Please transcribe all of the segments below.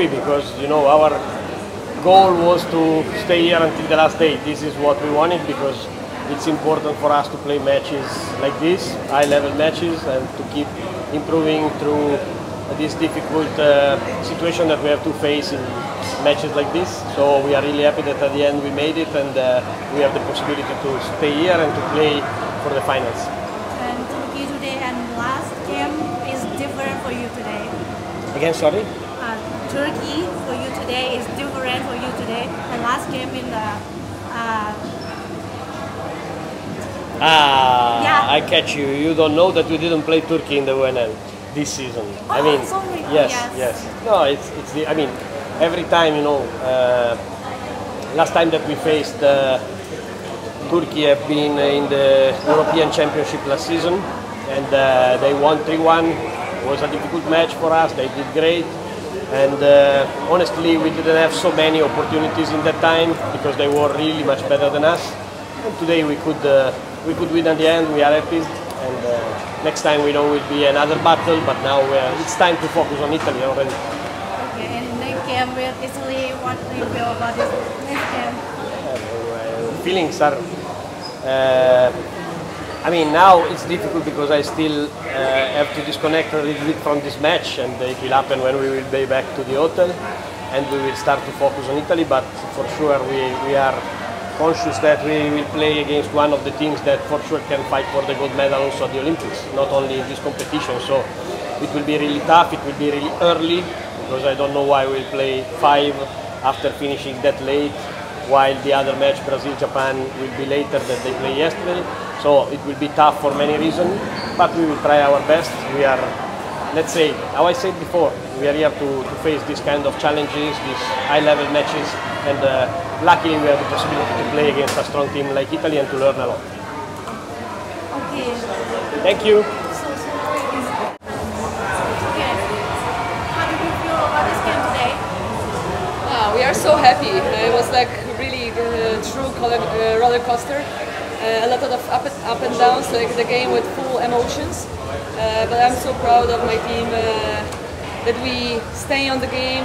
happy because you know our goal was to stay here until the last day. This is what we wanted because it's important for us to play matches like this, high-level matches, and to keep improving through this difficult uh, situation that we have to face in matches like this. So we are really happy that at the end we made it and uh, we have the possibility to stay here and to play for the finals. And Turkey today and last game is different for you today. Again, sorry? Turkey for you today is different for you today. The last game in the uh, Ah, Yeah. I catch you. You don't know that we didn't play Turkey in the VNL this season. I Oh, mean, sorry. Oh, yes, yes. yes. No, it's it's the. I mean, every time you know. Uh, last time that we faced uh, Turkey have been in the European Championship last season, and uh, they won 3-1. It was a difficult match for us. They did great. And uh, honestly, we didn't have so many opportunities in that time because they were really much better than us. And today we could uh, we could win at the end. We are happy. And uh, next time we know it will be another battle. But now uh, it's time to focus on Italy already. okay, and next game with Italy. What do you feel about this next game? Uh, feelings are. I mean, now it's difficult because I still uh, have to disconnect a little bit from this match, and it will happen when we will be back to the hotel, and we will start to focus on Italy. But for sure, we, we are conscious that we will play against one of the teams that for sure can fight for the gold medal also at the Olympics, not only in this competition. So it will be really tough. It will be really early because I don't know why we'll play five after finishing that late while the other match, Brazil-Japan, will be later than they played yesterday. So it will be tough for many reasons, but we will try our best. We are, let's say, how I said before, we are here to, to face this kind of challenges, these high-level matches, and uh, luckily we have the possibility to play against a strong team like Italy and to learn a lot. Okay. Thank you. So sorry. Okay. How do you feel about this game today? Ah, we are so happy. It was like really uh, true uh, roller coaster. A lot of up, up and downs, like the game with full emotions. Uh, but I'm so proud of my team uh, that we stay on the game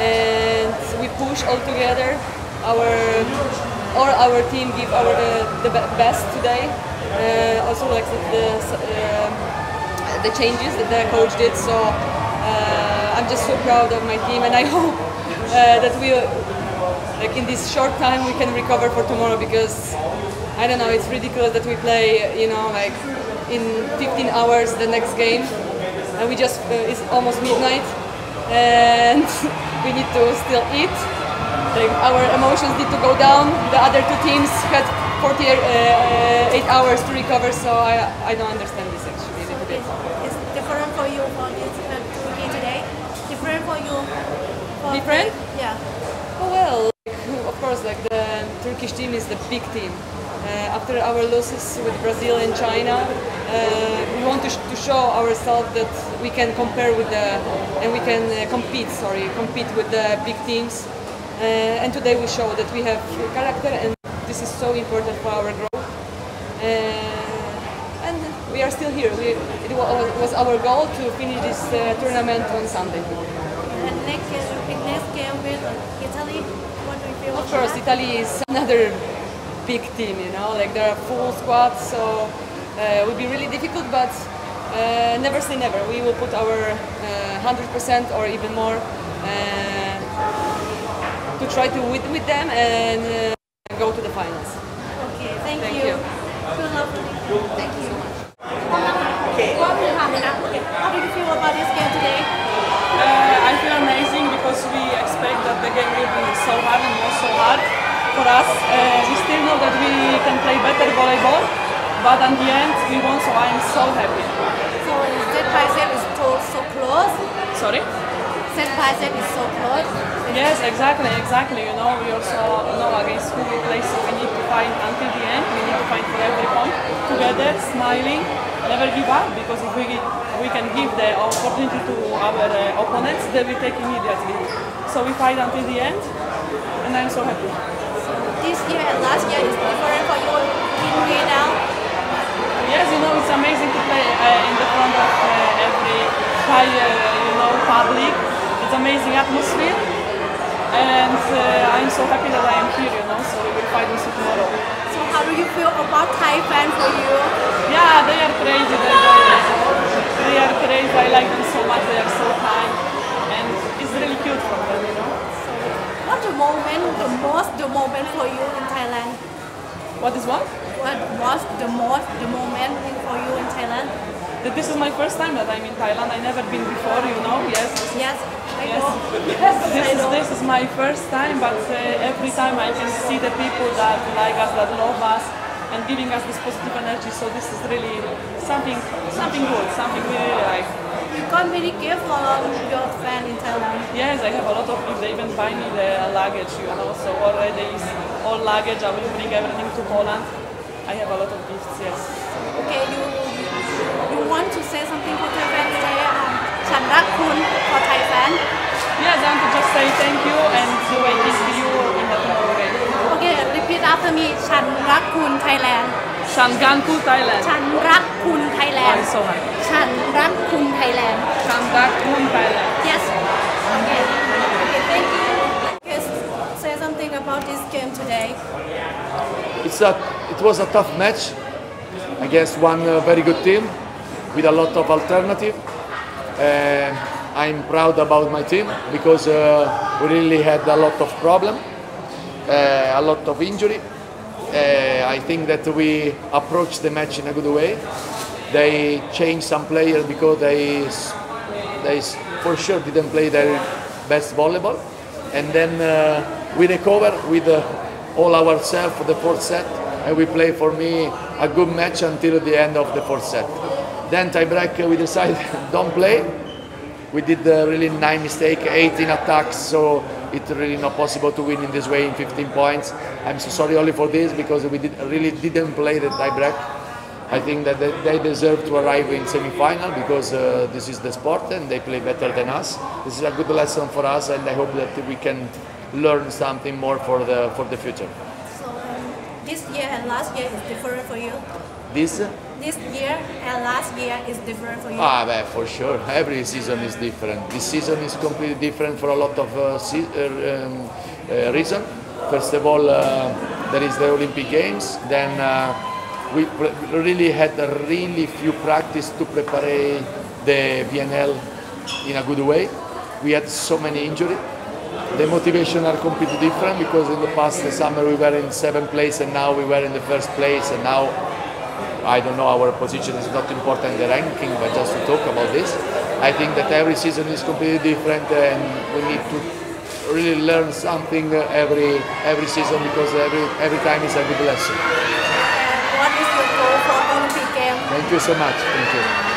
and we push all together. Our all our team give our uh, the best today. Also like the the changes that the coach did. So uh, I'm just so proud of my team, and I hope uh, that we, like in this short time, we can recover for tomorrow because I don't know. It's ridiculous that we play, you know, like in 15 hours the next game, and we just uh, it's almost midnight, and we need to still eat. Like our emotions need to go down. The other two teams had 48 uh, hours to recover, so I I don't understand this actually a little bit. It's different for you for this uh, today. Different for you. For Different? Yeah. Oh well, like, of course, like the Turkish team is the big team. Uh, after our losses with Brazil and China, uh, we want to, sh- to show ourselves that we can compare with the and we can uh, compete. Sorry, compete with the big teams. Uh, and today we show that we have character, and this is so important for our growth. Uh, and we are still here. We, it was our goal to finish this uh, tournament on Sunday. And next game, with Italy. What do you feel? Of course. Italy is another big team, you know, like they're a full squad, so uh, it will be really difficult, but uh, never say never. We will put our uh, 100% or even more uh, to try to win with them and uh, go to the finals. Okay. Thank, Thank you. you. Good. Thank you. Okay. How do you feel about this game today? Uh, I feel amazing because we expect that the game will be so hard and was so hard for us. Uh, we still know that we can play better volleyball, but at the end we won, so I am so happy. So step by step is so close. Sorry? Step by step is so close. Yes, exactly, exactly. You know, we also know against who we play, so we need fight until the end. We need to fight for every point together, smiling, never give up. Because if we we can give the opportunity to our uh, opponents, they will take immediately. So we fight until the end, and I'm so happy. This year and last year is different for you in now. Yes, you know, it's amazing to play uh, in the front of uh, every high, uh, you know, public. it's amazing atmosphere, and uh, I'm so happy that I am here. You know, so we will fight also tomorrow. So how do you feel about Thai fans for you? Yeah, they are crazy. They, they, they are crazy. I like them so much. They are so kind, and it's really cute from them. You know. What the moment, the most the moment for you in Thailand? What is what? What was the most the moment thing for you in Thailand? That this is my first time that I'm in Thailand. I never been before. You know. Yes. Yes, I Yes. know. Yes, This I is, know. this is my first time, but uh, every time I can see the people that like us, that love us, and giving us this positive energy. So this is really something, something good, something we really like. You got many gifts from your fan in Thailand. Yes, I have a lot of gifts. They even buy me the luggage, you know. So already is all luggage. I will bring everything to Poland. I have a lot of gifts. Yes. Okay, you you want to say something for Thai fans? Say, um, ฉันรักคุณ for Thai fan. Yes, I want to just say thank you and waiting to you in the tomorrow game. Okay, repeat after me. ฉันรักคุณ Thailand. Shanganku, Thailand. ฉันรักคุณ I'm Thailand. so happy. ฉันรักคุณ Thailand. Shanganku, Thailand. Yes. About this game today. It's a, it was a tough match against one uh, very good team with a lot of alternative. Uh, I'm proud about my team because uh, we really had a lot of problem, uh, a lot of injury. Uh, I think that we approached the match in a good way. They changed some players because they, they for sure didn't play their best volleyball. And then uh, we recover with uh, all ourselves for the fourth set, and we play for me a good match until the end of the fourth set. Then tie break, we decide don't play. We did uh, really nine mistake, 18 attacks, so it's really not possible to win in this way in 15 points. I'm so sorry only for this because we did, really didn't play the tie break. I think that they, they deserve to arrive in semi-final because uh, this is the sport and they play better than us. This is a good lesson for us, and I hope that we can learn something more for the for the future. So um, this year and last year is different for you. This. This year and last year is different for you. Ah, well, for sure. Every season is different. This season is completely different for a lot of uh, se- uh, um, uh, reason. First of all, uh, there is the Olympic Games. Then uh, we pr- really had a really few practice to prepare the VNL in a good way. We had so many injuries. The motivation are completely different because in the past the summer we were in seventh place and now we were in the first place and now I don't know our position is not important the ranking but just to talk about this I think that every season is completely different and we need to really learn something every every season because every every time is a good lesson. What is your goal for Olympic Games? thank you so much. Thank you